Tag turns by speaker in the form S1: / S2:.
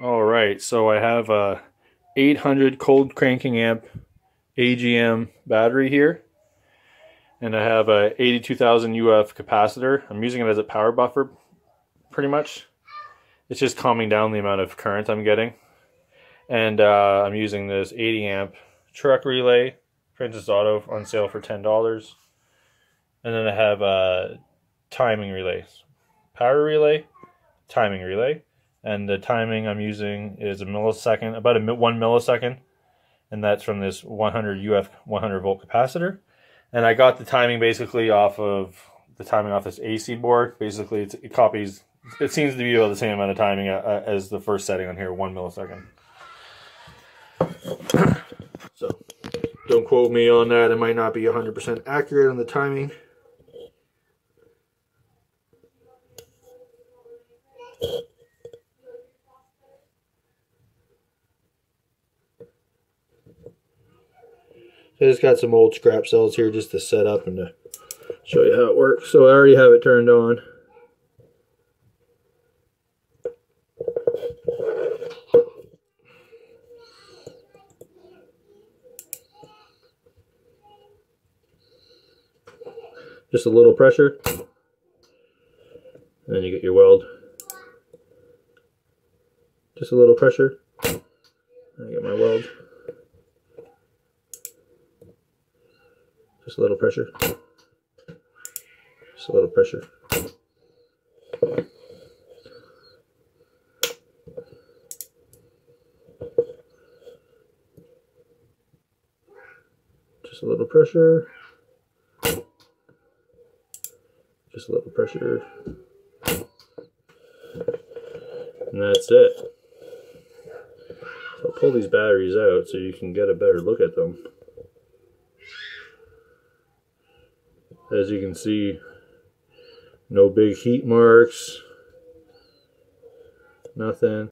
S1: All right, so I have a 800 cold cranking amp AGM battery here. And I have a 82,000 UF capacitor. I'm using it as a power buffer, pretty much. It's just calming down the amount of current I'm getting. And uh, I'm using this 80 amp truck relay, Princess Auto on sale for $10. And then I have a timing relay, power relay, timing relay and the timing I'm using is a millisecond, about a one millisecond, and that's from this 100 UF 100 volt capacitor. And I got the timing basically off of the timing off this AC board. Basically, it copies. It seems to be about the same amount of timing uh, uh, as the first setting on here, one millisecond. so, don't quote me on that. It might not be 100% accurate on the timing. I just got some old scrap cells here just to set up and to show you how it works. So I already have it turned on. Just a little pressure. And then you get your weld. Just a little pressure. I get my weld. Just a little pressure. Just a little pressure. Just a little pressure. Just a little pressure. And that's it. I'll pull these batteries out so you can get a better look at them. As you can see no big heat marks nothing